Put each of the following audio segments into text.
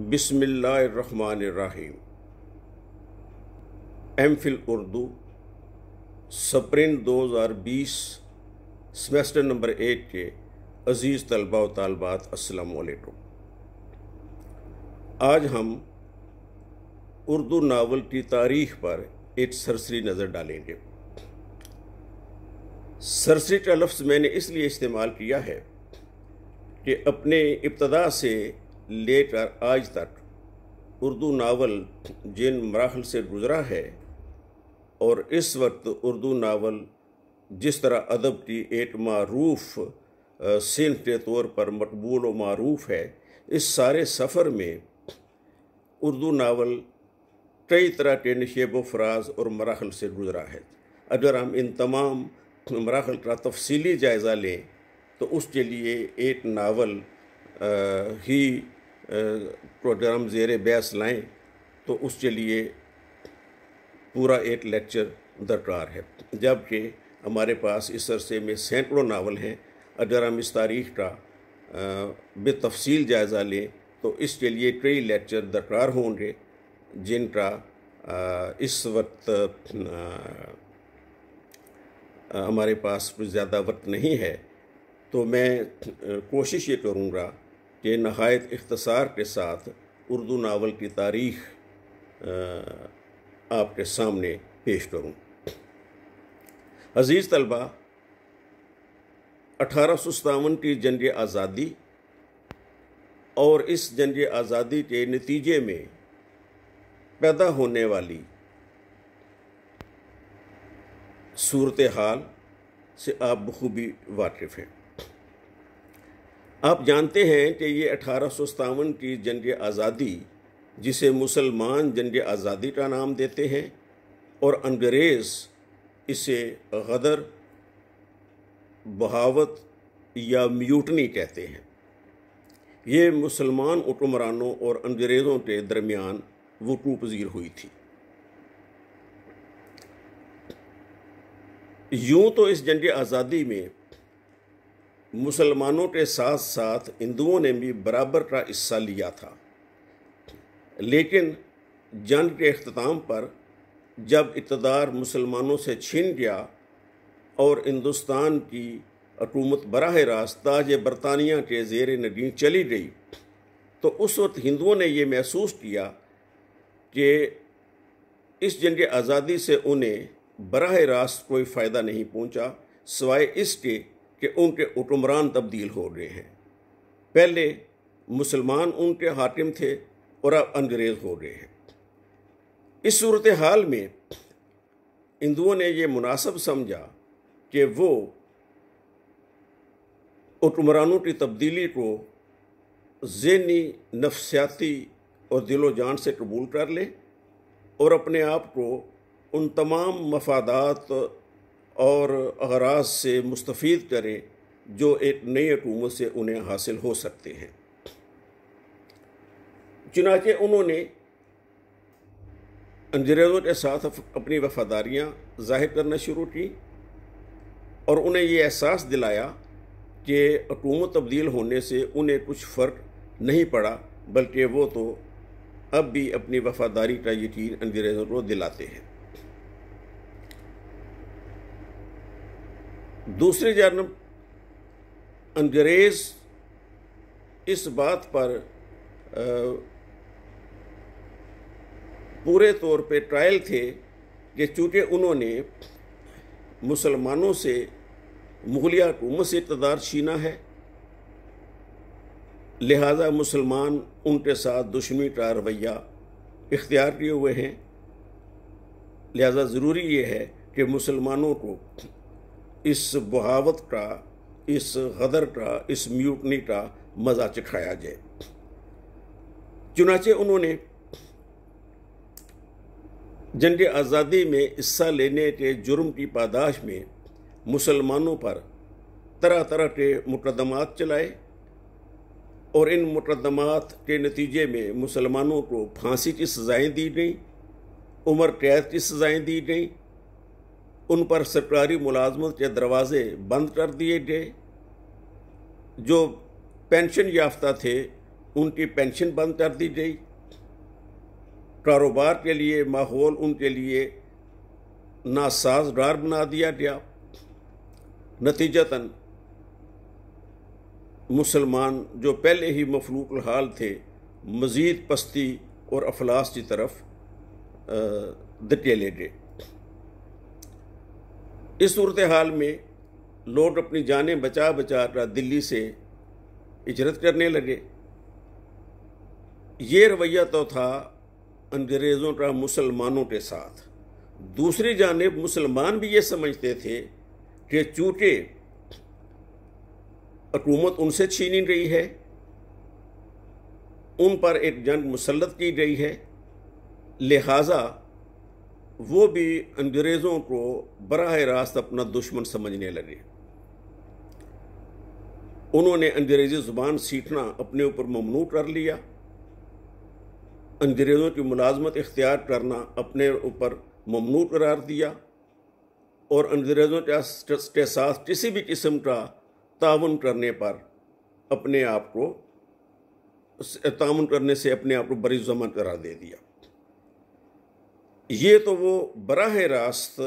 बिस्मिल्लाहिर्रहमानिर्रहीम। M Phil Urdu spring 2020 semester number eight के अज़ीज़ तलबा व तालबात असलकुम आज हम उर्दू नावल की तारीख पर एक सरसरी नज़र डालेंगे। सरसरी का लफ्ज़ मैंने इसलिए इस्तेमाल किया है कि अपने इब्तदा से लेकर आज तक उर्दू नावल जिन मराहल से गुज़रा है और इस वक्त उर्दू नावल जिस तरह अदब की एक मरूफ सिंफ के तौर पर मकबूल व मरूफ है, इस सारे सफ़र में उर्दू नावल कई तरह के नशेब व फराज और मराहल से गुज़रा है। अगर हम इन तमाम मराहल का तफसीली जायज़ा लें तो उसके लिए एक नावल ही हम जेर बहस लाएँ तो उसके लिए पूरा एक लेक्चर दरकार है। जबकि हमारे पास इस अरसे में सैकड़ों नावल हैं। अगर हम इस तारीख का बेतफसील जायज़ा लें तो इसके लिए कई लेक्चर दरकार होंगे, जिनका इस वक्त हमारे पास ज़्यादा वक्त नहीं है। तो मैं कोशिश ये करूँगा कि नहायत इख्तसार के साथ उर्दू नावल की तारीख आपके सामने पेश करूँ। अज़ीज़ तलबा, अठारह सौ सतावन की जंग आज़ादी और इस जंग आज़ादी के नतीजे में पैदा होने वाली सूरत हाल से आप बखूबी वाकिफ़ हैं। आप जानते हैं कि ये अठारह सौ सतावन की जंग आज़ादी, जिसे मुसलमान जंग आज़ादी का नाम देते हैं, और अंग्रेज़ इसे गदर, बहावत या म्यूटनी कहते हैं। ये मुसलमान हुक्मरानों और अंग्रेज़ों के दरमियान वकू पजीर हुई थी। यूँ तो इस जंग आज़ादी में मुसलमानों के साथ साथ हिंदुओं ने भी बराबर का हिस्सा लिया था। लेकिन जंग के अख्ताम पर जब इकतदार मुसलमानों से छीन गया और हिंदुस्तान की हकूमत बरह रास्त ताज बरतानिया के जेर नगीन चली गई तो उस वक्त हिंदुओं ने यह महसूस किया कि इस जंग आज़ादी से उन्हें बरह रास्त कोई फ़ायदा नहीं पहुँचा सवाए इसके कि उनके हुक्मरान तब्दील हो गए हैं। पहले मुसलमान उनके हाकिम थे और अब अंग्रेज़ हो गए हैं। इस सूरत हाल में हिंदुओं ने यह मुनासब समझा कि वो हुक्मरानों की तब्दीली को जहनी नफसियाती और दिलो जान से कबूल कर लें और अपने आप को उन तमाम मफादात और अगराज से मुस्तफ़ करें जो एक नई हुकूमत से उन्हें हासिल हो सकते हैं। चुनाचे उन्होंने अंग्रेज़ों के साथ अपनी वफादारियाँ ज़ाहिर करना शुरू की और उन्हें ये एहसास दिलाया कि हुकूमत तब्दील होने से उन्हें कुछ फ़र्क नहीं पड़ा, बल्कि वो तो अब भी अपनी वफादारी का यकीन अंग्रेज़ों को दिलाते हैं। दूसरी जानब अंग्रेज़ इस बात पर पूरे तौर पे ट्रायल थे कि चूँकि उन्होंने मुसलमानों से मुगलिया हुकूमत से इकतदार छीना है, लिहाजा मुसलमान उनके साथ दुश्मनी का रवैया इख्तियार किए हुए हैं। लिहाजा ज़रूरी ये है कि मुसलमानों को इस बहावत का, इस गदर का, इस म्यूटनी का मज़ा चखाया जाए। चुनाचे उन्होंने जंग आज़ादी में हिस्सा लेने के जुर्म की पादाश में मुसलमानों पर तरह तरह के मुकदमात चलाए और इन मुकदमात के नतीजे में मुसलमानों को फांसी की सज़ाएँ दी गई, उम्र कैद की सज़ाएँ दी गई उन पर सरकारी मुलाजमत के दरवाजे बंद कर दिए गए। जो पेंशन याफ्ता थे, उनकी पेंशन बंद कर दी गई। कारोबार के लिए माहौल उनके लिए नासाजगार बना दिया गया। नतीजतन, मुसलमान जो पहले ही मफलूक हाल थे, मज़ीद पस्ती और अफलास की तरफ़ धकेले गए। इस सूरत हाल में लोग अपनी जानें बचा बचा कर दिल्ली से इजरत करने लगे। ये रवैया तो था अंग्रेज़ों का मुसलमानों के साथ। दूसरी जानब मुसलमान भी ये समझते थे कि चूँकि हकूमत उनसे छीनी रही है, उन पर एक जंग मुसलत की गई है, लिहाजा वो भी अंग्रेज़ों को बरह रास्त अपना दुश्मन समझने लगे। उन्होंने अंग्रेज़ी ज़ुबान सीखना अपने ऊपर ममनू कर लिया। अंग्रेज़ों की मुलाजमत इख्तियार करना अपने ऊपर ममनू करार दिया और अंग्रेज़ों के साथ किसी भी किस्म का ताउन करने पर अपने आप को ताउन करने से अपने आप को बड़ी जमन करार दे दिया। ये तो वो बराह रास्त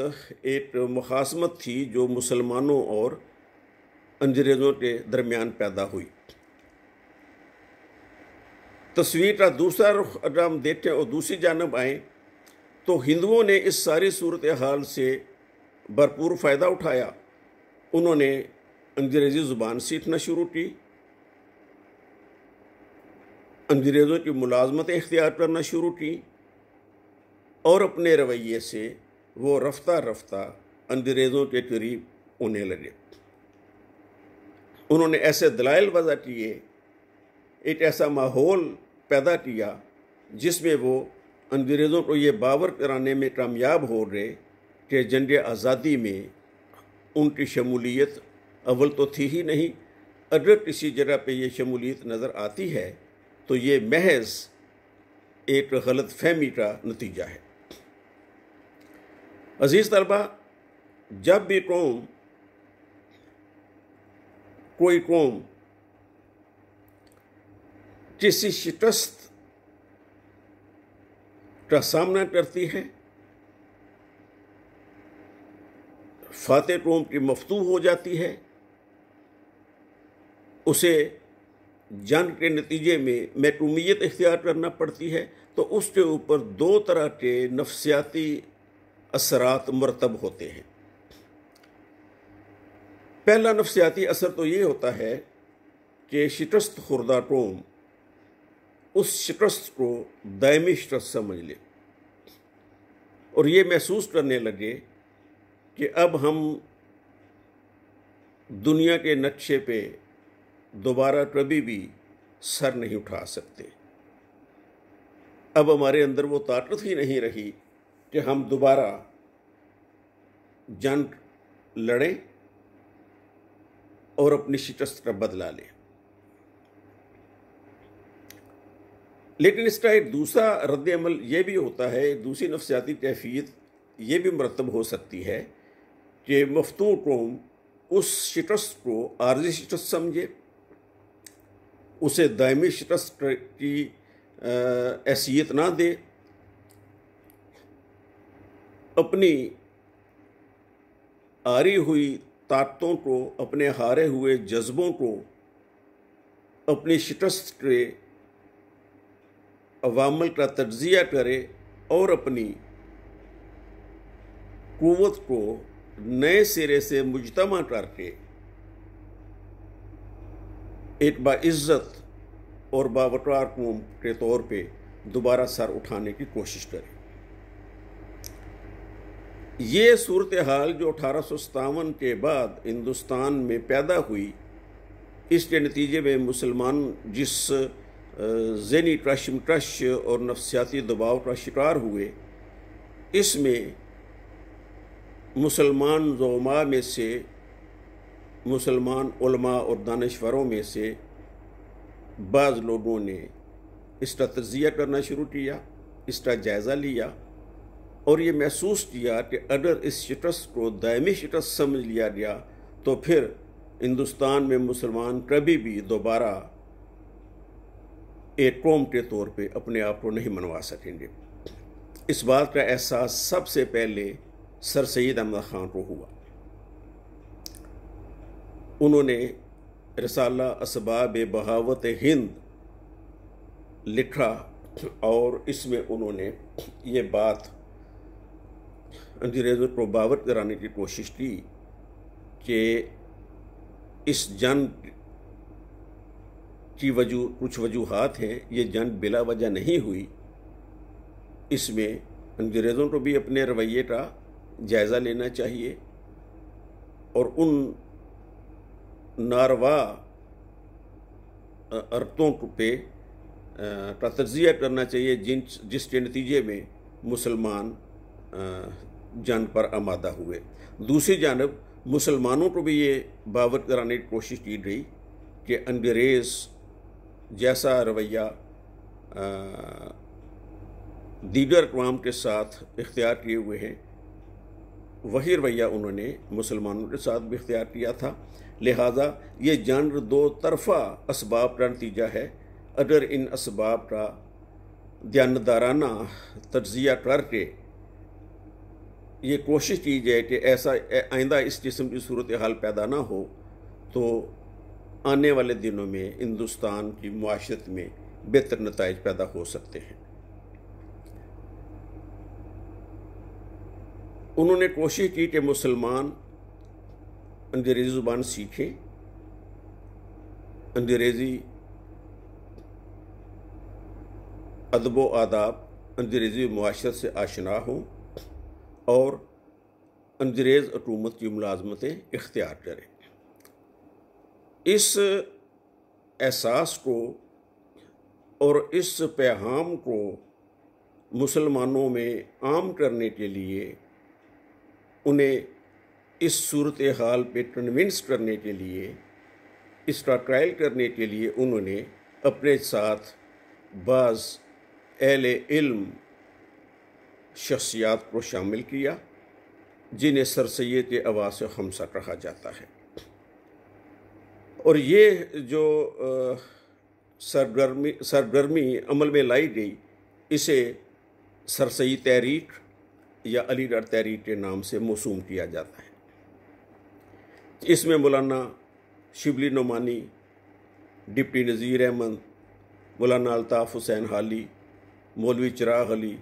एक मुखासमत थी जो मुसलमानों और अंग्रेज़ों के दरमियान पैदा हुई। तस्वीर का दूसरा रुख अगर हम देखें और दूसरी जानब आए तो हिंदुओं ने इस सारी सूरत हाल से भरपूर फ़ायदा उठाया। उन्होंने अंग्रेज़ी ज़ुबान सीखना शुरू की। अंग्रेज़ों की मुलाजमत इख्तियार करना शुरू की। और अपने रवैये से वो रफ्ता रफ्ता अंग्रेज़ों के करीब होने लगे। उन्होंने ऐसे दलाइल वजह किए, एक ऐसा माहौल पैदा किया जिसमें वो अंग्रेज़ों को ये बावर कराने में कामयाब हो गए कि जंग आज़ादी में उनकी शमूलियत अव्वल तो थी ही नहीं। अगर किसी जगह पे ये शमूलियत नज़र आती है तो ये महज एक गलत फहमी का नतीजा है। अज़ीज़ तलबा, जब भी कौम, कोई कौम किसी शिकस्त का सामना करती है फातेह कौम की मफतू हो जाती है, उसे जंग के नतीजे में महकूमियत इख्तियार करना पड़ती है तो उसके ऊपर दो तरह के नफसियाती असरात मरतब होते हैं। पहला नफसियाती असर तो ये होता है कि शिकस्त खुर्दा कौम उस शिकस्त को दायमी शिकस्त समझ ले और ये महसूस करने लगे कि अब हम दुनिया के नक्शे पे दोबारा कभी भी सर नहीं उठा सकते। अब हमारे अंदर वो ताकत ही नहीं रही कि हम दोबारा जंग लड़ें और अपनी शिकस्त का बदला लें। लेकिन इसका एक दूसरा रद्द अमल ये भी होता है, दूसरी नफसियाती कैफियत ये भी मरतब हो सकती है कि मफतू कौम उस शिकस्त को आर्जी शिकस्त समझे, उसे दायमी शिकस्त की हैसियत ना दे अपनी आरी हुई ताकतों को, अपने हारे हुए जज्बों को, अपनी शिकस्त के अवामल का तजिया करे और अपनी कुत को नए सिरे से मुजतमा करके एक बाज़्ज़त और बावटार कौम के तौर पे दोबारा सर उठाने की कोशिश करें। ये सूरत हाल जो अठारह सौ सतावन के बाद हिंदुस्तान में पैदा हुई, इसके नतीजे में मुसलमान जिस जहनी ट्रशम ट्रश और नफसियाती दबाव का शिकार हुए, इसमें मुसलमान जोमा में से, मुसलमान और दानश्वरों में से बाज़ लोगों ने इसका तजिया करना शुरू किया, इसका जायज़ा लिया और ये महसूस किया कि अगर इस शिकस्त को दायमी शिकस्त समझ लिया गया तो फिर हिंदुस्तान में मुसलमान कभी भी दोबारा एक कौम के तौर पे अपने आप को नहीं मनवा सकेंगे। इस बात का एहसास सबसे पहले सर सैद अहमद ख़ान को हुआ। उन्होंने रसाला इसबाब बहावत हिंद लिखा और इसमें उन्होंने ये बात अंग्रेज़ों को बावत कराने की कोशिश की कि इस जंग की वज़ू, कुछ वजूहत हैं, ये जंग बिला वजह नहीं हुई। इसमें अंग्रेज़ों को भी अपने रवैये का जायज़ा लेना चाहिए और उन नारवा अर्थों पे का तजिया करना चाहिए जिन, जिसके नतीजे में मुसलमान जंग पर आमादा हुए। दूसरी जानब, मुसलमानों को भी ये बावत कराने की कोशिश की गई कि अंग्रेज़ जैसा रवैया दीगर अकवाम के साथ इख्तियार किए हुए हैं, वही रवैया उन्होंने मुसलमानों के साथ भी इख्तियार किया था। लिहाजा ये जंग दो तरफा इसबाब का नतीजा है। अगर इन इसबाब का दयानदाराना तजिया करके ये कोशिश की जाए कि ऐसा आइंदा इस किस्म की सूरत हाल पैदा ना हो तो आने वाले दिनों में हिंदुस्तान की माशरत में बेहतर नतज पैदा हो सकते हैं। उन्होंने कोशिश की कि मुसलमान अंग्रेज़ी ज़ुबान सीखें, अंग्रेज़ी अदब व आदाब अंग्रेज़ी माशरत से आशना हों और अंग्रेज़ हकूमत की मुलाजमतें इख्तियार करें। इस एहसास को और इस पैगाम को मुसलमानों में आम करने के लिए, उन्हें इस सूरत हाल पे कन्विंस करने के लिए, इसका ट्रायल करने के लिए उन्होंने अपने साथ बाज़ एल इल्म शख्सियात को शामिल किया, जिन्हें सर सैद के आवाज़ से हमसा कहा जाता है। और ये जो सरगर्मी सरगर्मी अमल में लाई गई, इसे सरसई तहरीक या अलीगढ़ तहरीक के नाम से मौसूम किया जाता है। इसमें मौलाना शिबली नुमानी, डिप्टी नज़ीर अहमद, मौलाना अलताफ़ हुसैन हाली, मौलवी चिराग अली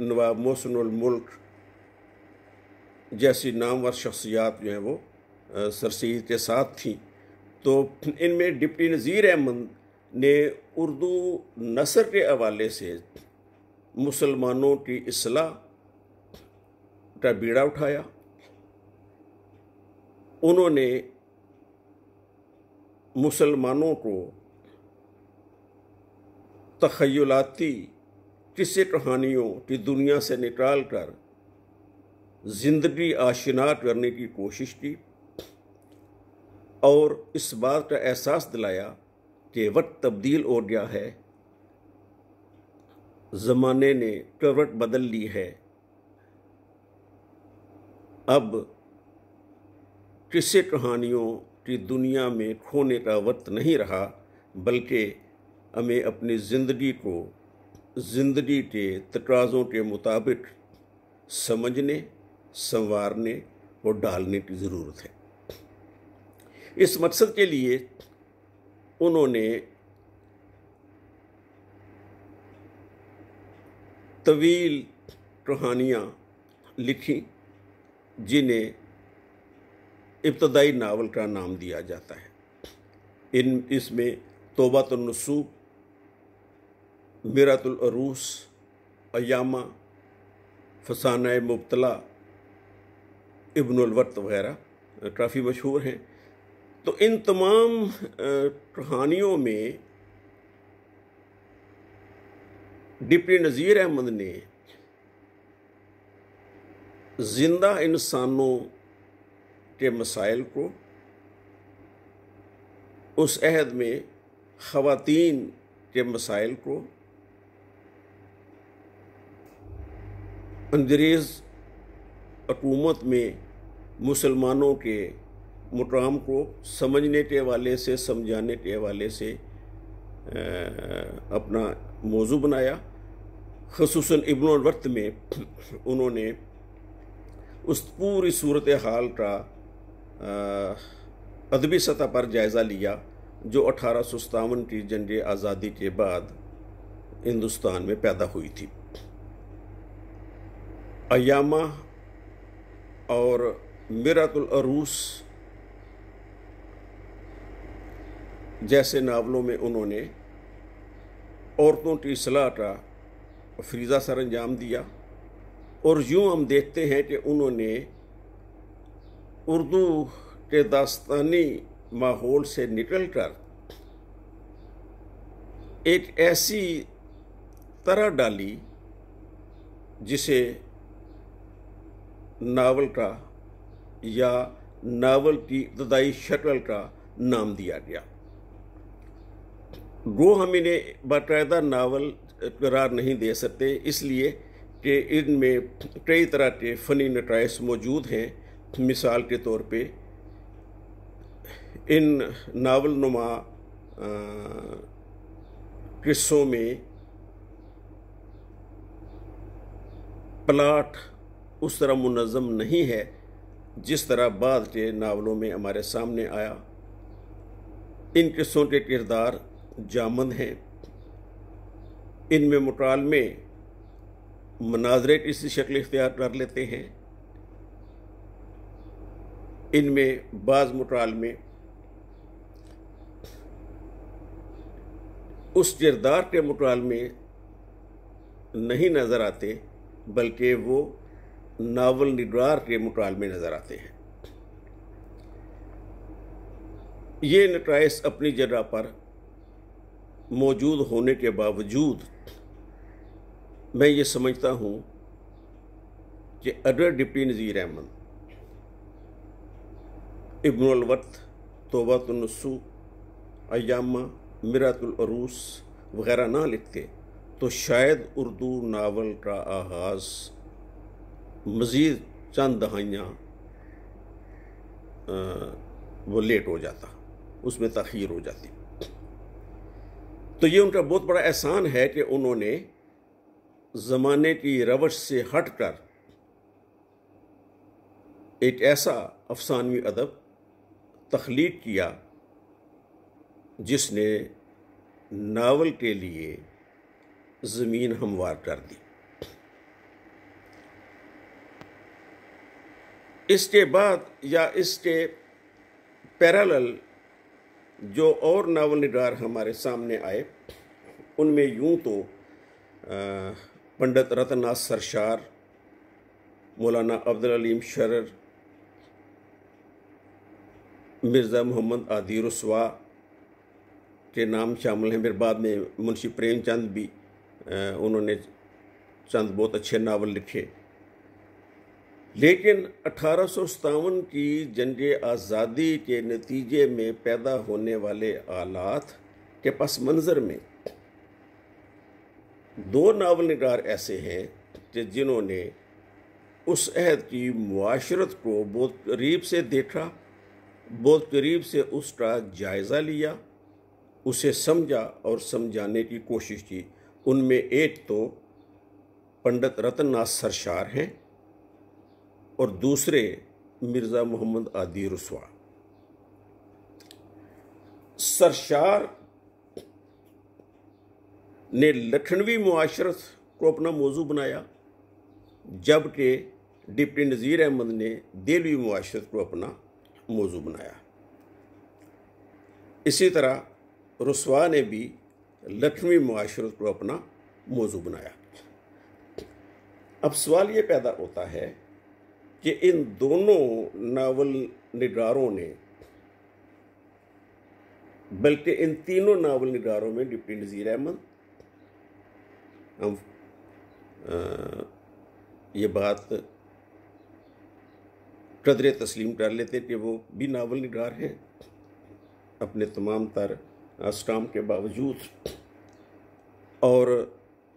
नवाब मोहसिन मुल्क जैसी नामवर शख्सियात जो हैं वो सरसीद के साथ थी। तो इनमें डिप्टी नज़ीर अहमद ने उर्दू नसर के हवाले से मुसलमानों की असलाह का बीड़ा उठाया। उन्होंने मुसलमानों को तखयलाती किस्से कहानियों की दुनिया से निकाल कर ज़िंदगी आशना करने की कोशिश की और इस बात का एहसास दिलाया कि वक्त तब्दील हो गया है। ज़माने ने करवट बदल ली है। अब किस्से कहानियों की दुनिया में खोने का वक्त नहीं रहा, बल्कि हमें अपनी ज़िंदगी को ज़िंदगी के तकाज़ों के मुताबिक समझने, संवारने और डालने की ज़रूरत है। इस मकसद के लिए उन्होंने तवील कहानियाँ लिखी, जिन्हें इब्तदाई नावल का नाम दिया जाता है। इन, इसमें तोबातुलनसूब मिरातुलरूस अयामा, फसाना मुबतला इब्नवत वगैरह काफ़ी मशहूर हैं। तो इन तमाम कहानियों में डिप्टी नज़ीर अहमद ने ज़िंदा इंसानों के मसाइल को उस अहद में ख़वातीन के मसाइल को अंग्रेज़ हकूमत में मुसलमानों के मुकाम को समझने के वाले से, समझाने के हवाले से अपना मौजू बनाया। खसूस इब्न वर्त में उन्होंने उस पूरी सूरत हाल का अदबी सतह पर जायज़ा लिया, जो अठारह सौ सतावन की जंग आज़ादी के बाद हिंदुस्तान में पैदा हुई थी। अयामा और मिरातुल अरूस जैसे नावलों में उन्होंने औरतों की सलाह का फरीज़ा सर अंजाम दिया। और यूँ हम देखते हैं कि उन्होंने उर्दू के दास्तानी माहौल से निकलकर एक ऐसी तरह डाली जिसे नावल का या नावल की इब्तदाई शक्ल का नाम दिया गया। वो हम इन्हें बाकायदा नावल करार नहीं दे सकते, इसलिए कि इनमें कई तरह के फ़नी नटाइस मौजूद हैं। मिसाल के तौर पे इन नावल नुमा किस्सों में प्लाट उस तरह मुनज़म नहीं है जिस तरह बाद के नावलों में हमारे सामने आया। इन किस्सों के किरदार जामंद हैं। इनमें मुटाल में मनाजरे की शक्ल इख्तियार कर लेते हैं। इनमें बाज़ में उस किरदार के मुटाल में नहीं नज़र आते, बल्कि वो नावल निगार के मुटाल में नज़र आते हैं। ये नटाइस अपनी जगह पर मौजूद होने के बावजूद मैं ये समझता हूँ कि अडर डिप्टी नज़ीर अहमद इब्नवत तोबातुलनसू अयामा मिरातुलरूस वगैरह ना लिखते तो शायद उर्दू नावल का आगाज़ मज़ीद चंद दहाइयाँ वो लेट हो जाता, उसमें तखीर हो जाती। तो ये उनका बहुत बड़ा एहसान है कि उन्होंने ज़माने की रवश से हट कर एक ऐसा अफसानवी अदब तख्लीक किया, जिसने नावल के लिए ज़मीन हमवार कर दी। इसके बाद या इसके पैरेलल जो और नावल निगार हमारे सामने आए, उनमें यूँ तो पंडित रतननाथ सरशार मौलाना अब्दुल अलीम शरर, मिर्ज़ा मोहम्मद आदि रसवा के नाम शामिल हैं। फिर बाद में मुंशी प्रेमचंद भी उन्होंने चंद बहुत अच्छे नावल लिखे। लेकिन अठारह सौ सतावन की जंग आज़ादी के नतीजे में पैदा होने वाले आलात के पस मंज़र में दो नावल नगार ऐसे हैं कि जिन्होंने उस अहद की मुआशरत को बहुत करीब से देखा बहुत करीब से उसका जायज़ा लिया, उसे समझा और समझाने की कोशिश की। उनमें एक तो पंडित रतन नाथ सरशार हैं और दूसरे मिर्ज़ा मोहम्मद आदि रसवा। सरशार ने लखनवी मुआशरत को अपना मौजू बनाया, जबकि डिप्टी नज़ीर अहमद ने दिलवी मुआशरत को अपना मौजू बनाया। इसी तरह रसवा ने भी लखनवी मुआशरत को अपना मौजू बनाया। अब सवाल ये पैदा होता है कि इन दोनों नावल निगारों ने, बल्कि इन तीनों नावल निगारों में डिप्टी नज़ीर अहमद, हम ये बात कदर तस्लीम कर लेते कि वो भी नावल निगार हैं। अपने तमाम तर अस्टाम के बावजूद, और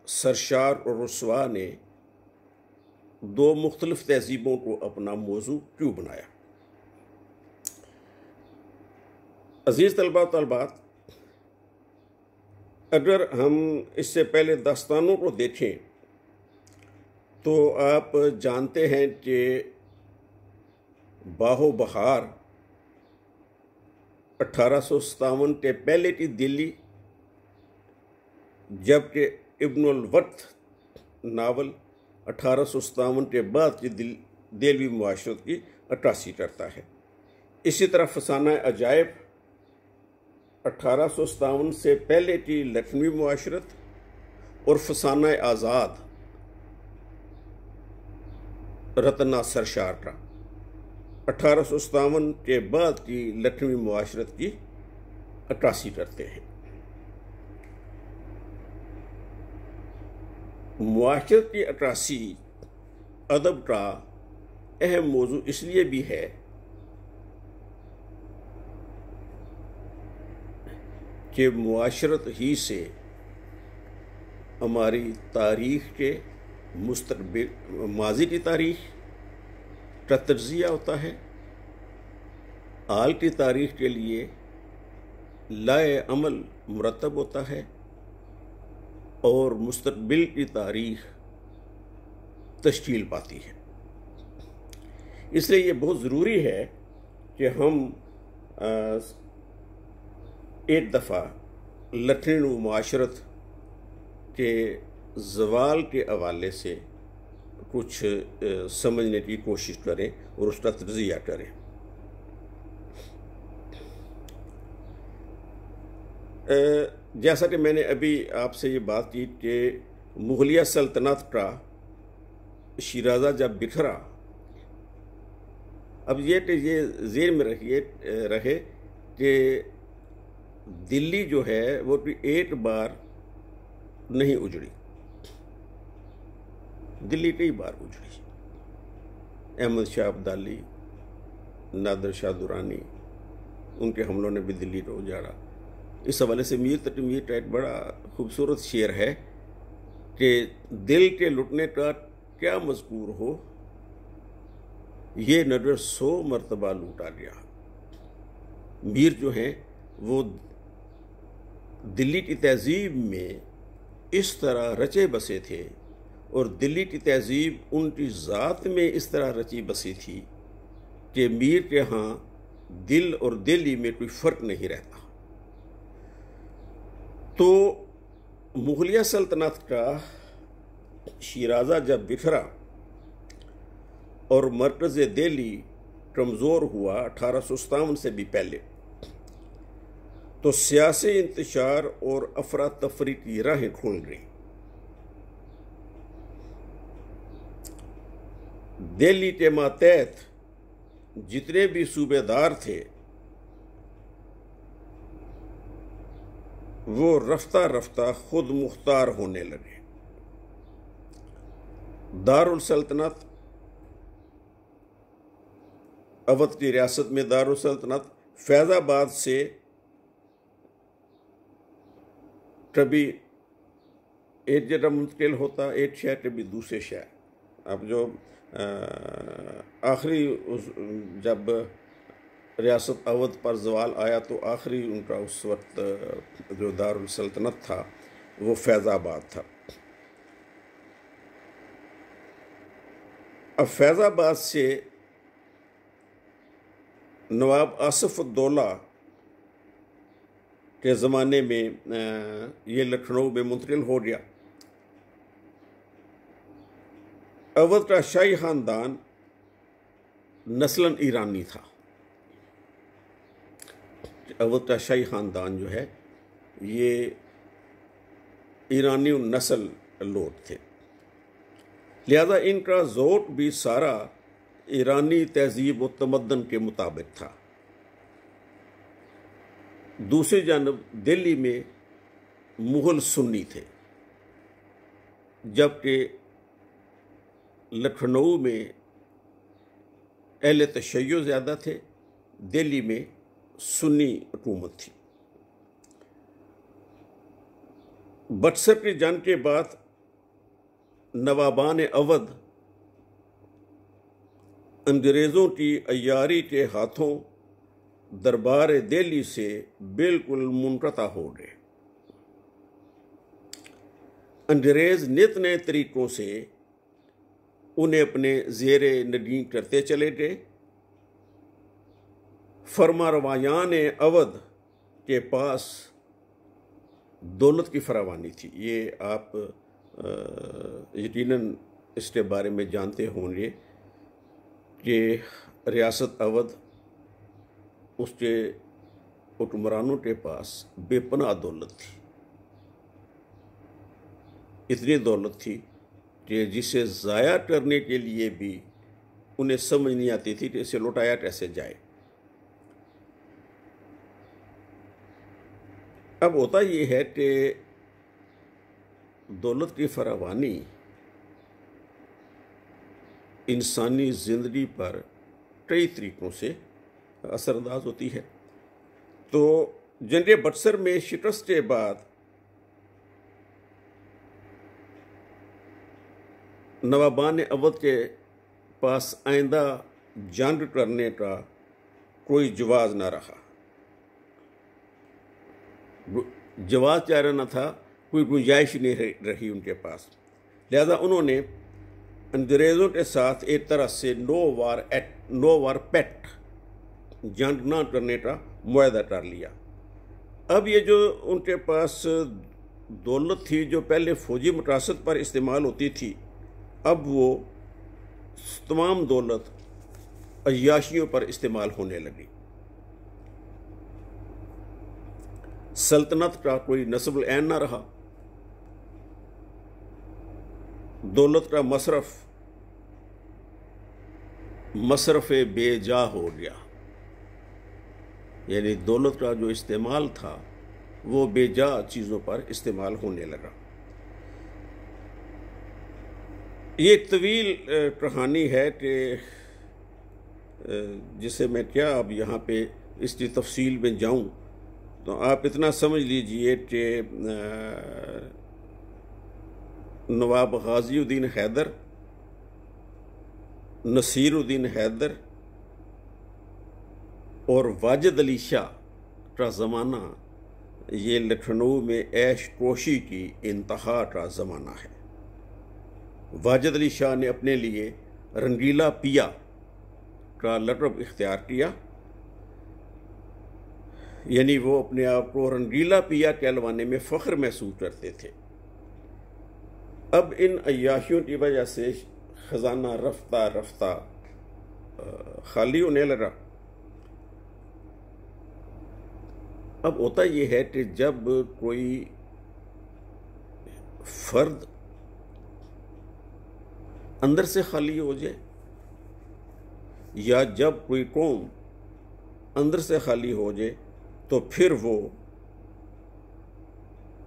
सरशार और रसवा ने दो मुख्तलिफ़ तहजीबों को अपना मौजू क्यों बनाया? अज़ीज़ तलबा तलबात, अगर हम इससे पहले दास्तानों को देखें तो आप जानते हैं कि बाहो बहार अठारह सौ सतावन के पहले की दिल्ली, जबकि इब्नुल वक्त नावल अठारह सौ सतावन के बाद की दिल दिल्ली मुआशरत की अट्ठासी करता है। इसी तरह फसाना अजायब अठारह सौ सतावन से पहले की लक्ष्मी मुआशरत और फसाना आज़ाद रतना सरशार का अठारह सौ सतावन के बाद की लक्ष्मी मुआशरत की अट्ठासी करते हैं। मुआशरत की अट्ठासी अदब का अहम मौजू इसलिए भी है कि मुआशरत ही से हमारी तारीख के मुस्तबिल माजी की तारीख का तजिया होता है। आल की तारीख के लिए लाए अमल मुरतब होता है। और मुस्तबिल की तारीख तश्कील पाती है। इसलिए ये बहुत ज़रूरी है कि हम एक दफ़ा लठन माशरत के जवाल के हवाले से कुछ समझने की कोशिश करें और उसका तजिया करें। जैसा कि मैंने अभी आपसे ये बात की कि मुगलिया सल्तनत का शिराजा जब बिखरा, अब ये ये जेर में रखिए रहे कि दिल्ली जो है वो भी एक बार नहीं उजड़ी। दिल्ली कई बार उजड़ी। अहमद शाह अब्दाली, नादर शाह दुरानी, उनके हमलों ने भी दिल्ली को उजाड़ा। इस हवाले से मीर तटमीर का एक बड़ा खूबसूरत शेर है कि दिल के लुटने का क्या मजबूर हो, ये नज़र सौ मरतबा लूटा गया। मीर जो हैं, वो दिल्ली की तहजीब में इस तरह रचे बसे थे और दिल्ली की तहजीब उनकी ज़ात में इस तरह रची बसी थी कि मीर के यहाँ दिल और दिल्ली में कोई फ़र्क नहीं रहता। तो मुगलिया सल्तनत का शिराजा जब बिखरा और मरकज़ दिल्ली कमज़ोर हुआ अठारह सौ सतावन से भी पहले तो सियासी इंतशार और अफरा तफरी की राहें खुल गई। दिल्ली के मातहत जितने भी सूबेदार थे वो रफ्ता रफ्ता खुद मुख्तार होने लगे। दारुल सल्तनत, अवध की रियासत में दारुल सल्तनत फैज़ाबाद से कभी एक जगह मुंतकिल होता, एक शहर कभी दूसरे शहर। अब जो आखिरी जब रियासत अवध पर जवाल आया तो आखिरी उनका उस वक्त जो दारुलसल्तनत था, वो फैज़ाबाद था। अब फैज़ाबाद से नवाब आसफ़ुद्दौला के ज़माने में ये लखनऊ में मुंतकिल हो गया। अवध का शाही ख़ानदान नस्लन ईरानी था। अवध का शाही ख़ानदान जो है, ये ईरानी नस्ल लोग थे। लिहाजा इनका जोट भी सारा ईरानी तहजीब व तमदन के मुताबिक था। दूसरी जानब दिल्ली में मुग़ल सुन्नी थे, जबकि लखनऊ में अहल तशैय ज़्यादा थे, दिल्ली में सुन्नी हुकूमत थी। बक्सर की जंग के बाद नवाबान अवध अंग्रेज़ों की अयारी के हाथों दरबार दिल्ली से बिल्कुल मुनकता हो गए। अंग्रेज़ नित नए तरीक़ों से उन्हें अपने जेर नडीन करते चले गए। फरमा रवायान अवध के पास दौलत की फरावानी थी। ये आप यकीन इसके बारे में जानते होंगे कि रियासत अवध उसके हुक्मरानों के पास बेपना दौलत थी। इतनी दौलत थी कि जिसे ज़ाया करने के लिए भी उन्हें समझ नहीं आती थी कि इसे लौटाया कैसे जाए। अब होता ये है कि दौलत की फरावानी इंसानी ज़िंदगी पर कई तरीक़ों से असरअंदाज होती है। तो जंग बक्सर में शिकस्त के बाद नवाबान अवध के पास आइंदा जंग करने का कोई जवाब ना रहा। जवाब चाह रहा न था, कोई गुंजाइश नहीं रही उनके पास। लिहाजा उन्होंने अंग्रेज़ों के साथ एक तरह से no war eight, no war pact जंग ना करने का मुआदा कर लिया। अब ये जो उनके पास दौलत थी, जो पहले फौजी मटासत पर इस्तेमाल होती थी, अब वो तमाम दौलत अयाशियों पर इस्तेमाल होने लगी। सल्तनत का कोई नस्बल ऐन ना रहा। दौलत का मशरफ मसरफ बेजा हो गया। यानी दौलत का जो इस्तेमाल था, वो बेजा चीज़ों पर इस्तेमाल होने लगा। ये तवील कहानी है कि जिसे मैं क्या अब यहाँ पे इसकी तफसील में जाऊँ। तो आप इतना समझ लीजिए कि नवाब गाजीउद्दीन हैदर, नसीरुद्दीन हैदर और वाजद अली शाह का ज़माना ये लखनऊ में ऐश कोशी की इंतहा का ज़माना है। वाजद अली शाह ने अपने लिए रंगीला पिया का लकब इख्तियार किया। यानी वो अपने आप को रंगीला पिया कहलवाने में फ़ख्र महसूस करते थे। अब इन अयाशियों की वजह से ख़जाना रफ्ता रफ्ता खाली होने लगा। अब होता यह है कि जब कोई फर्द अंदर से खाली हो जाए, या जब कोई कौम अंदर से खाली हो जाए तो फिर वो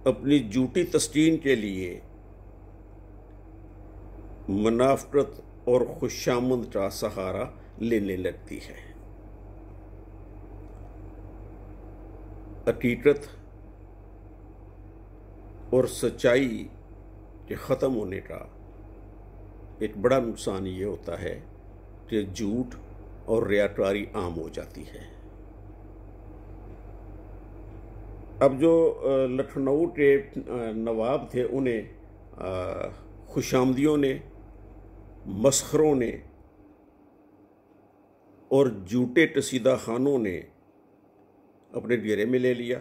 अपनी जूटी तस्कीन के लिए मुनाफरत और खुशामंद का सहारा लेने लगती है। हकीकत और सच्चाई के ख़त्म होने का एक बड़ा नुकसान ये होता है कि झूठ और रियाकारी आम हो जाती है। अब जो लखनऊ के नवाब थे, उन्हें खुशामदियों ने मसखरों ने और जूटे टसीदा खानों ने अपने घेरे में ले लिया।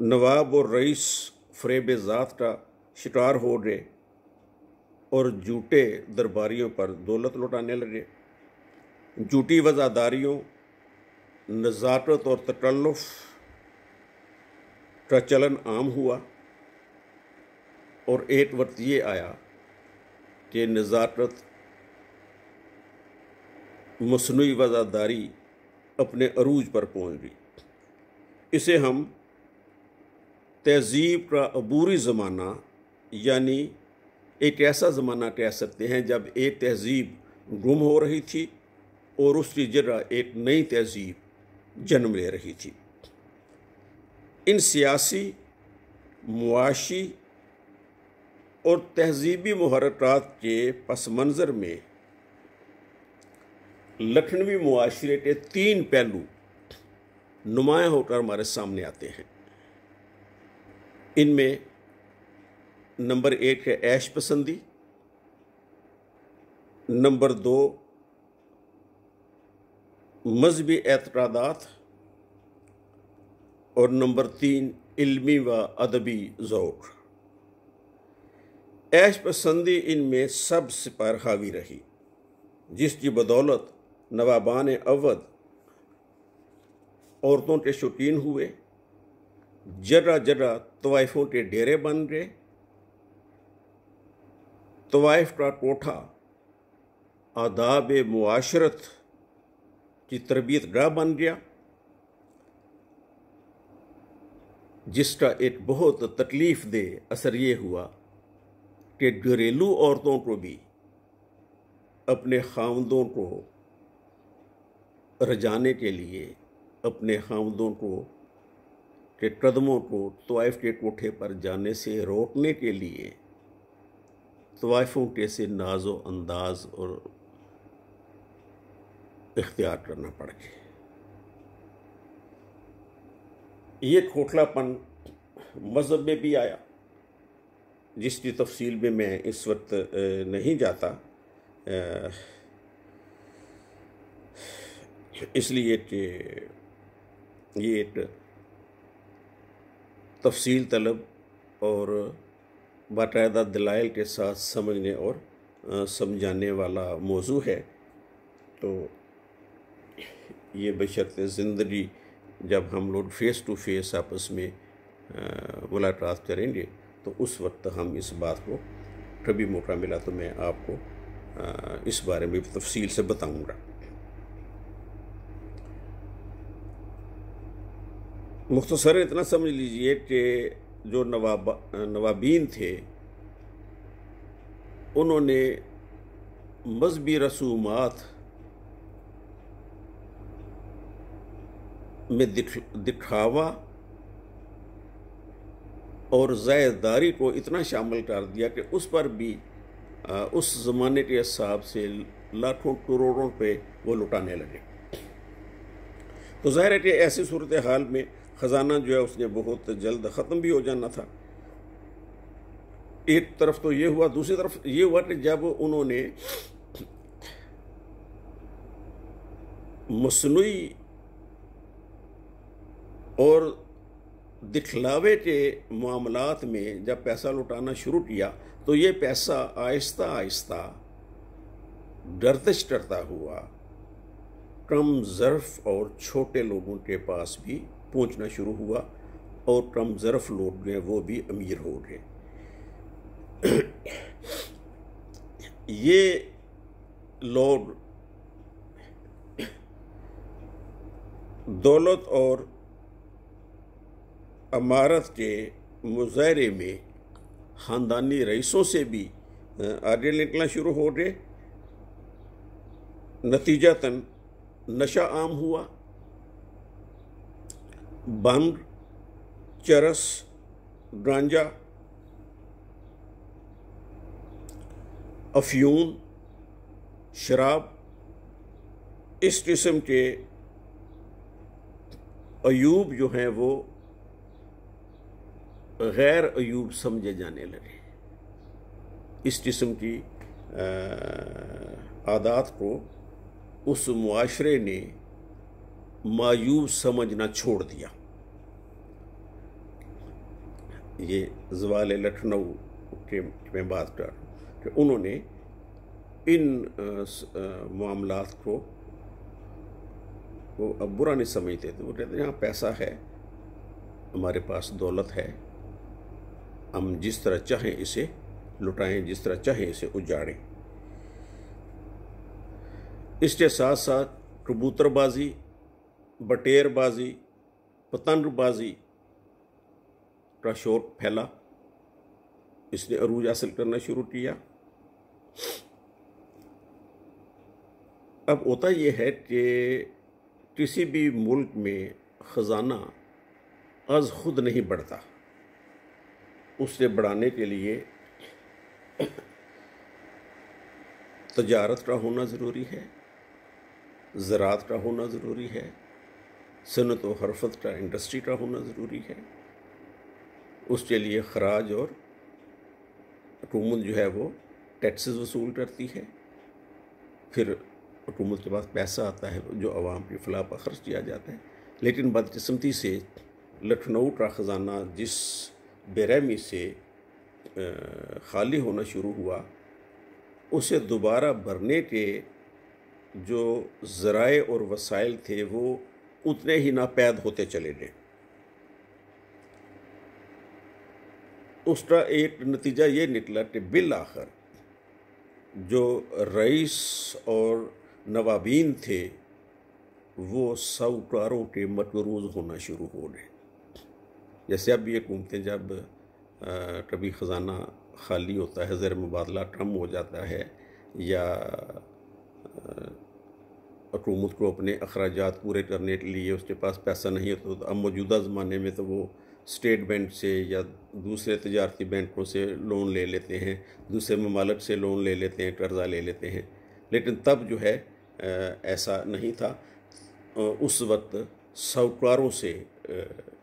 नवाब और रईस फरेब ज़ात का शिकार हो गए और जूटे दरबारियों पर दौलत लौटाने लगे। जूटी वज़ादारियों नज़ाकत और तकल्लुफ़ का चलन आम हुआ और एक वक्त ये आया कि नज़ाकत मसनू वज़ादारी अपने अरूज पर पहुँच गई। इसे हम तहज़ीब का अबूरी ज़माना यानी एक ऐसा ज़माना कह सकते हैं जब एक तहज़ीब गुम हो रही थी और उसकी जगह एक नई तहज़ीब जन्म ले रही थी। इन सियासी, मुआशी और तहजीबी महरक़ात के पस मंज़र में लखनवी मुआरे के तीन पहलू नुमाया होकर हमारे सामने आते हैं। इनमें नंबर एक है ऐश पसंदी, नंबर दो मजहबी एतरादात और नंबर तीन, इल्मी व अदबी ज़ौक ऐश पसंदी इनमें सबसे पर हावी रही, जिसकी बदौलत नवाबान अवध औरतों के शौकीन हुए जरा जरा तवाइफों के डेरे बन गए तवाइफ का कोठा आदाब मुआशरत की तरबियत गाह बन गया, जिसका एक बहुत तकलीफ़ दे असर ये हुआ कि घरेलू औरतों को भी अपने खामदों को रजाने के लिए, अपने खामदों को के कदमों को तवाइफ के कोठे पर जाने से रोकने के लिए तवाइफों के से नाजो अंदाज और इख्तियार करना पड़ गया। ये खोखलापन मज़हब में भी आया, जिसकी तफसील में मैं इस वक्त नहीं जाता। इसलिए कि ये एक तफसील तलब और बाकायदा दलाइल के साथ समझने और समझाने वाला मौजू है। तो ये बशर्त ज़िंदगी जब हम लोग फ़ेस टू फेस आपस में मुलाकात करेंगे तो उस वक्त हम इस बात को कभी मौका मिला तो मैं आपको इस बारे में तफसील से बताऊँगा। मुख्तसर इतना समझ लीजिए कि जो नवाब, नवाबीन थे, उन्होंने मजहबी रसूमात में दिख दिखावा और ज़ायदारी को इतना शामिल कर दिया कि उस पर भी आ, उस ज़माने के हिसाब से लाखों करोड़ों पे वो लुटाने लगे। तो ज़ाहिर है कि ऐसी सूरत हाल में ख़जाना जो है उसने बहुत जल्द ख़त्म भी हो जाना था। एक तरफ़ तो ये हुआ दूसरी तरफ़ ये हुआ कि जब उन्होंने मसनू और दिखलावे के मामलात में जब पैसा लुटाना शुरू किया तो ये पैसा आहिस्ता आहिस्ता गर्दिश करता हुआ कम ज़र्फ और छोटे लोगों के पास भी पहुँचना शुरू हुआ और कम ज़र्फ लोग हैं वो भी अमीर हो गए। ये लोग दौलत और अमारत के मुजाहरे में ख़ानदानी रईसों से भी आगे निकलना शुरू हो गए। नतीजतन नशा आम हुआ। बंग, चरस, गांजा, अफ्यून, शराब, इस किस्म के अयूब जो हैं वो गैर अयूब समझे जाने लगे। इस किस्म की आदात को उस मुआशरे ने मायूब समझना छोड़ दिया। ये जवाल लखनऊ के, मैं बात कर, कि उन्होंने इन मामला को, वो अब बुरा नहीं समझते थे वो कहते यहाँ पैसा है, हमारे पास दौलत है हम जिस तरह चाहें इसे लुटाएँ, जिस तरह चाहें इसे उजाड़ें। इसके साथ साथ कबूतरबाजी, बटेरबाजी, पतंगबाजी का शोर फैला। इसने अरूज हासिल करना शुरू किया। अब होता यह है कि किसी भी मुल्क में ख़जाना अज खुद नहीं बढ़ता। उसे बढ़ाने के लिए तजारत का होना ज़रूरी है, ज़रात का होना ज़रूरी है सनत व हरफत का, इंडस्ट्री का होना ज़रूरी है। उसके लिए खराज और हुकूमत जो है वो टैक्सेस वसूल करती है। फिर हुकूमत के पास पैसा आता है, जो आवाम की फलाह पर खर्च किया जाता है। लेकिन बदकस्मती से लखनऊ का ख़जाना जिस बेरहमी से खाली होना शुरू हुआ। उसे दोबारा भरने के जो ज़राए और वसाइल थे, वो उतने ही नापैद होते चले गए। उसका एक नतीजा ये निकला कि बिल आखिर जो रईस और नवाबीन थे, वो साहूकारों के मकरूज होना शुरू हो गए। जैसे अब ये हुकूमतें जब कभी ख़जाना खाली होता है, ज़र मुबादला कम हो जाता है, या हुकूमत को अपने अखराज पूरे करने के लिए उसके पास पैसा नहीं होता तो अब मौजूदा ज़माने में तो वो स्टेट बैंक से या दूसरे तजारती बैंकों से लोन ले लेते हैं, दूसरे ममालक से लोन ले लेते हैं, कर्ज़ा ले लेते हैं। लेकिन तब जो है ऐसा नहीं था। उस वक्त साहूकारों से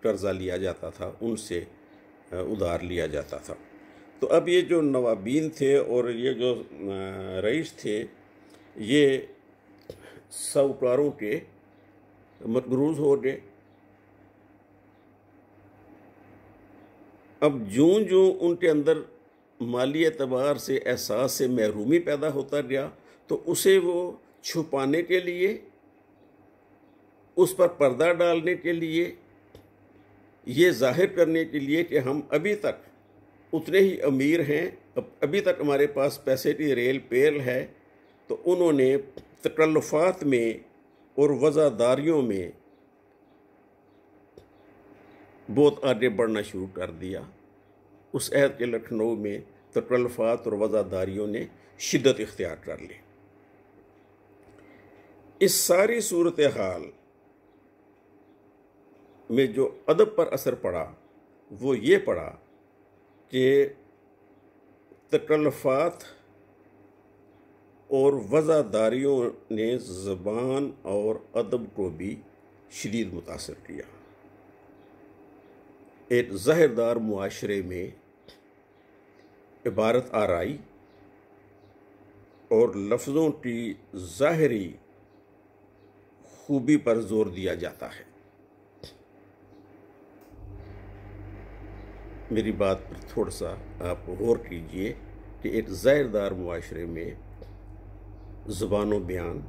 कर्ज़ा लिया जाता था, उनसे उधार लिया जाता था। तो अब ये जो नवाबीन थे और ये जो रईस थे, ये साहूकारों के मकरूज हो गए। अब जूं जूं उनके अंदर माली एतबार से, एहसास से महरूमी पैदा होता गया तो उसे वो छुपाने के लिए उस पर पर्दा डालने के लिए, ये ज़ाहिर करने के लिए कि हम अभी तक उतने ही अमीर हैं। अभी तक हमारे पास पैसे की रेल पेल है तो उन्होंने तकल्लुफ़ात में और वज़ादारियों में बहुत आगे बढ़ना शुरू कर दिया। उस अहद के लखनऊ में तकल्लुफ़ात और वज़ादारियों ने शिद्दत इख्तियार कर ली। इस सारी सूरत हाल में जो अदब पर असर पड़ा, वो ये पड़ा कि तकल्फ़ात और वज़ादारियों ने ज़बान और अदब को भी शदीद मुतासर किया। एक जहरदार माशरे में इबारत आराई और लफ्ज़ों की ज़ाहरी खूबी पर ज़ोर दिया जाता है। मेरी बात पर थोड़ा सा आप गौर कीजिए कि एक ज़ायरदार माशरे में ज़ुबान बयान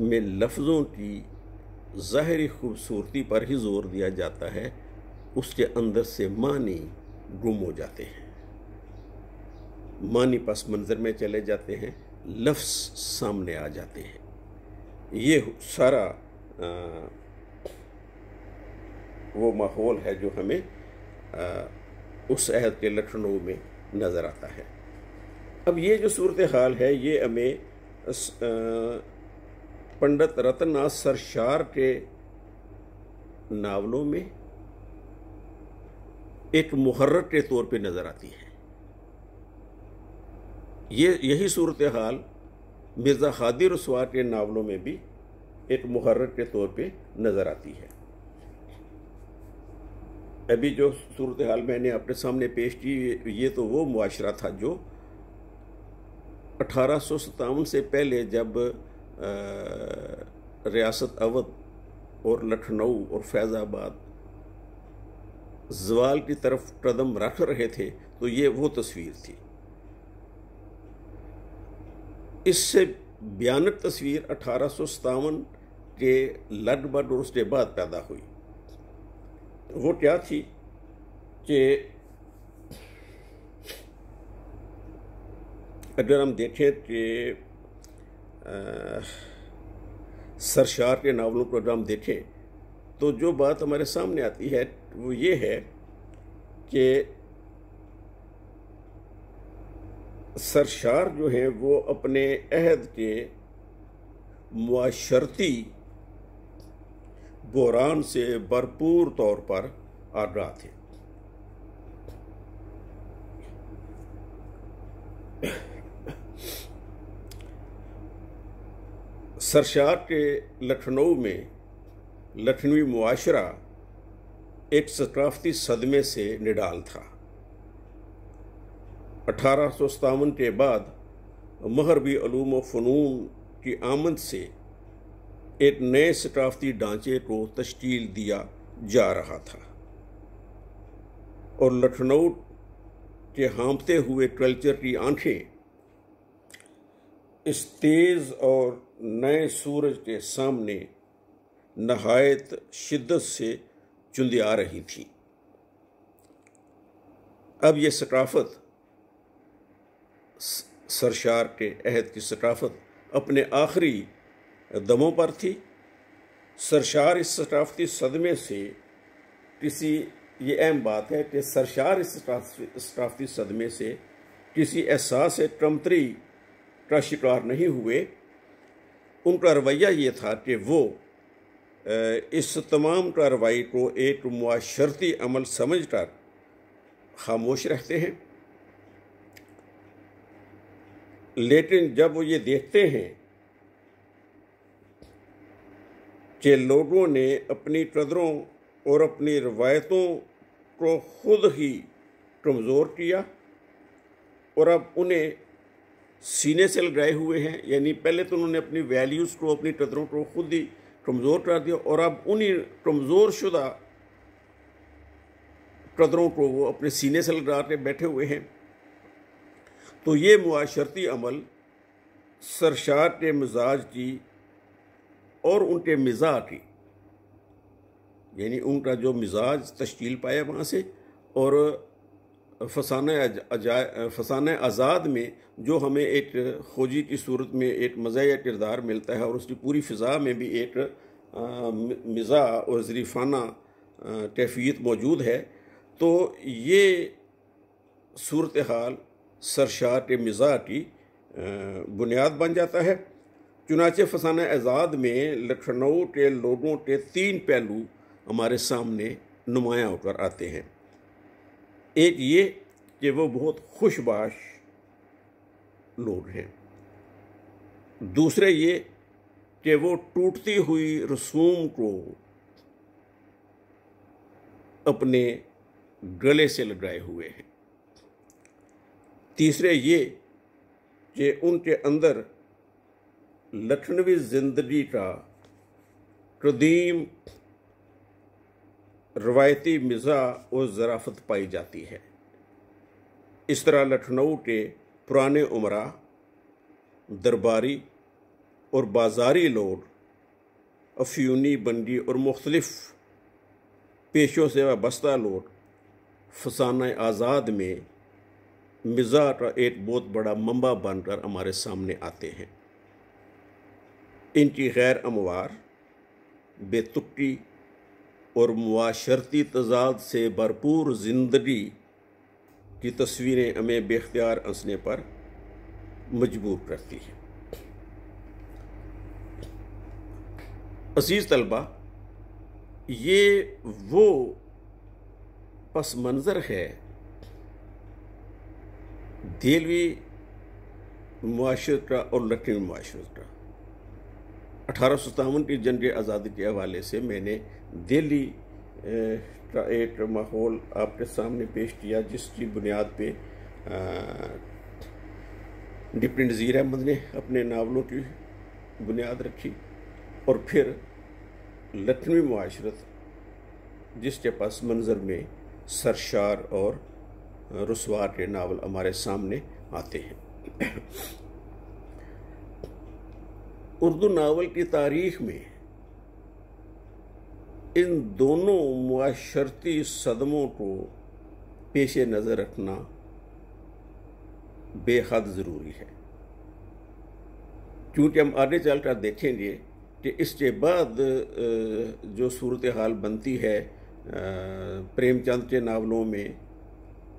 में लफ्ज़ों की ज़ाहरी खूबसूरती पर ही ज़ोर दिया जाता है उसके अंदर से मानी गुम हो जाते हैं। मानी पस मंज़र में चले जाते हैं लफ्ज़ सामने आ जाते हैं। ये सारा आ, वो माहौल है जो हमें आ, उस अहद के लखनऊ में नज़र आता है। अब ये जो सूरत हाल है ये हमें पंडित रतननाथ सरशार के नावलों में एक मुहर्र के तौर पे नज़र आती है। ये यही सूरत हाल मिर्ज़ा खादिर रसवा के नावलों में भी एक मुहर्र के तौर पे नज़र आती है। अभी जो सूरत हाल मैंने अपने सामने पेश की, ये तो वो मुआरा था जो अठारह सौ सतावन से पहले जब रियासत अवध और लखनऊ और फैज़ाबाद जवाल की तरफ़ कदम रख रहे थे तो ये वो तस्वीर थी। इससे भयानक तस्वीर अठारह सौ सतावन के लगभग और उसके बाद पैदा हुई। वो क्या थी कि अगर हम देखें कि सरशार के नावलों को अगर हम देखें तो जो बात हमारे सामने आती है, वो ये है कि सरशार जो हैं, वो अपने अहद के मुआशरती बुरान से भरपूर तौर पर आगाह थे। सरशार के लखनऊ में लखनवी मुआशरा एक सकाफती सदमे से निडाल था। अठारह सौ सतावन के बाद महरबी व फ़नून की आमद से एक नए सकाफती ढांचे को तश्कील दिया जा रहा था। और लखनऊ के हाँपते हुए कल्चर की आँखें इस तेज़ और नए सूरज के सामने नहायत शिद्दत से चुंदिया रही थी। अब ये सकाफत सरशार के अहद की सकाफत अपने आखिरी दमों पर थी। सरशार इस सकाफती सदमे से किसी, ये अहम बात है कि सरशार इस सकाफती सदमे से किसी एहसास कमतरी का शिकार नहीं हुए। उनका रवैया ये था कि वो इस तमाम कार्रवाई को एक मुआशरती अमल समझकर खामोश रहते हैं। लेकिन जब वो ये देखते हैं कि लोगों ने अपनी कदरों और अपनी रवायतों को खुद ही कमज़ोर किया और अब उन्हें सीने से लगाए हुए हैं। यानी पहले तो उन्होंने अपनी वैल्यूज़ को, अपनी कदरों को खुद ही कमज़ोर कर दिया और अब उन्हीं कमज़ोर शुदा कदरों को वो अपने सीने से लगा के बैठे हुए हैं। तो ये मुआशरती अमल सरशार के मिजाज की और उनके मिजा की यानी उनका जो मिजाज तश्कील पाया वहाँ से और फसान फसान आज़ाद में जो हमें एक खोजी की सूरत में एक मज़ाया किरदार मिलता है और उसकी पूरी फ़िज़ा में भी एक मिज़ा और ज़रीफ़ाना कैफियत मौजूद है। तो ये सूरत हाल सरशार के मिज़ा की बुनियाद बन जाता है। चुनाचे फसान आज़ाद में लखनऊ के लोगों के तीन पहलू हमारे सामने नुमाया होकर आते हैं। एक ये कि वो बहुत खुशबाश लोग हैं। दूसरे ये कि वो टूटती हुई रसूम को अपने गले से लगाए हुए हैं। तीसरे ये कि उनके अंदर लखनवी ज़िंदगी का कदीम रवायती मिज़ा और ज़राफ़त पाई जाती है। इस तरह लखनऊ के पुराने उमरा, दरबारी और बाज़ारी लोग अफ्यूनी बंडी और मुख्तलफ़ पेशों से वाबस्ता लोग फसान आज़ाद में मिज़ा का एक बहुत बड़ा मंबा बनकर हमारे सामने आते हैं। इनकी गैर अमवार, बेतुकी और मुआशरती तजाद से भरपूर ज़िंदगी की तस्वीरें हमें बेख्तियार हंसने पर मजबूर करती हैं। अज़ीज़ तलबा, ये वो पस मंज़र है, देलवी मुआशरत का और लटनी मुआशरत का। अठारह सौ सतावन की जंग आज़ादी के हवाले से मैंने दिल्ली का एक माहौल आपके सामने पेश किया जिसकी बुनियाद पे डिप्टी नज़ीर अहमद ने अपने नावलों की बुनियाद रखी और फिर लखनवी माशरत जिसके पास मंज़र में सरशार और रसवार के नावल हमारे सामने आते हैं। उर्दू नावल की तारीख में इन दोनों मुआशरती सदमों को पेश नज़र रखना बेहद ज़रूरी है। क्योंकि हम आगे चल कर देखेंगे कि इसके बाद जो सूरत हाल बनती है प्रेमचंद के नावलों में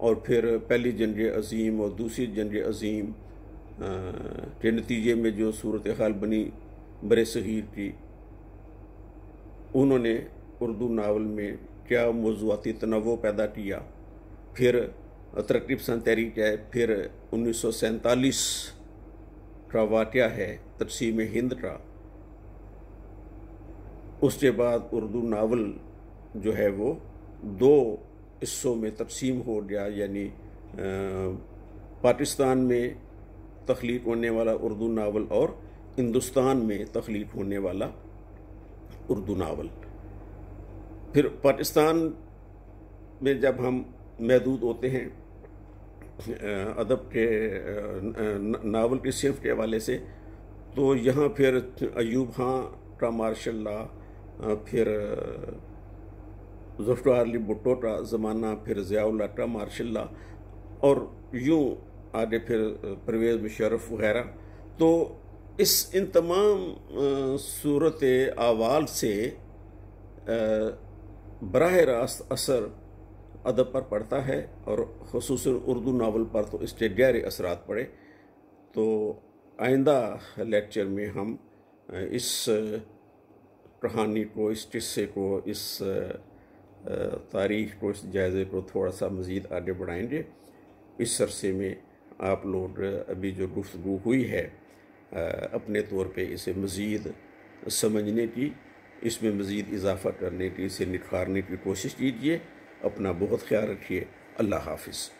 और फिर पहली जंग अजीम और दूसरी जंग अजीम के नतीजे में जो सूरत हाल बनी बर सग़ीर की, उन्होंने उर्दू नावल में क्या मौजूदी तनवो पैदा किया? फिर तरक्की पसंद तहरीक है, फिर उन्नीस सौ सैंतालीस का वाक़ है तकसीम हिंद का। उसके बाद उर्दू नावल जो है वो दो हिस्सों में तकसीम हो गया, यानी पाकिस्तान में तख्लीक होने वाला उर्दू नावल और हिंदुस्तान में तख्लीक होने वाला उर्दू नावल। फिर पाकिस्तान में जब हम महदूद होते हैं अदब के नावल की सिर्फ़ के हवाले से तो यहाँ फिर अयूब खां का मार्शल फिर जुफ्टार अली भुट्टो का ज़माना, फिर ज़ियाउल्ला का मार्शल और यूँ आगे फिर परवेज़ मुशरफ वगैरह। तो इस इन तमाम सूरत आवाल से बरह रास्त असर अदब पर पड़ता है और खसूस उर्दू नावल पर तो इसके गहरे असरात पड़े। तो आइंदा लेक्चर में हम इस कहानी को, इस किस्से को, इस तारीख को, इस जायज़े को थोड़ा सा मज़ीद आगे बढ़ाएँगे। इस अरसे में आप लोग अभी जो गुफ्तु हुई है अपने तौर पे इसे मज़ीद समझने की, इसमें मज़ीद इजाफ़ा करने की, इसे निखारने की कोशिश कीजिए, अपना बहुत ख्याल रखिए। अल्लाह हाफिज़।